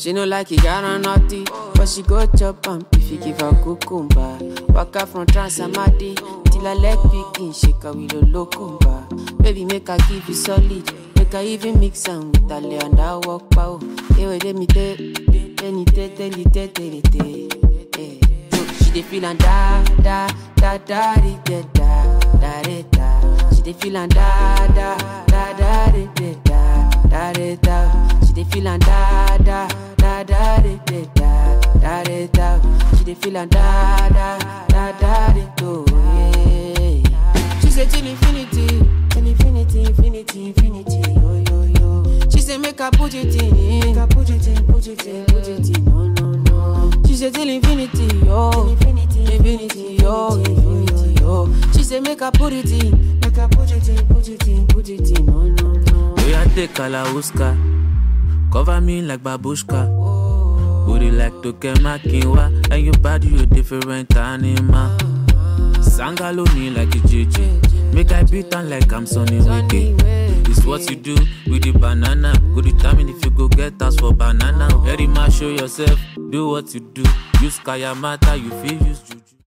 She no like it, got on naughty, but she go chop am if you give her cucumber. Waka from Transamadi till her leg begin shake her with a locumba. Baby, make her give you solid, make her even mix am with her and that walk pow. Hey, wait, let me tell, let me tell, tell, tell, tell, tell, tell. She dey feel and da da da da di, da da da da da. She dey feel and da da da da di, da da da da. She dey feel and da da da. She dey feel and da da da da di, do yeah. She say till infinity, till infinity, infinity, infinity, yo yo yo. She say make her put it in, make her put it in, put it in, put it in, no no no. She say till infinity, yo, infinity, infinity, yo, infinity, yo. She say make her put it in, make her put it in, put it in, put it in, no no no. We are take Kalauska, cover me like babushka. Booty Tokema Kinwa, and your body you different animal. Sangalo me like a JJ, make I beat on like I'm Sonny. It's what you do with the banana. Go determine if you go get us for banana. Very much show yourself, do what you do. Use Kayamata, you feel use Juju.